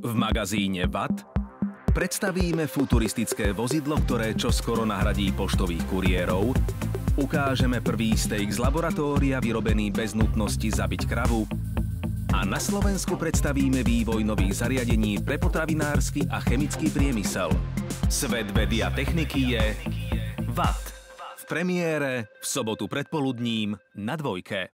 V magazíne VAT predstavíme futuristické vozidlo, ktoré čoskoro nahradí poštových kuriérov, ukážeme prvý steak z laboratória vyrobený bez nutnosti zabiť kravu a na Slovensku predstavíme vývoj nových zariadení pre potravinársky a chemický priemysel. Svet vedy a techniky je VAT v premiére v sobotu predpoludním na dvojke.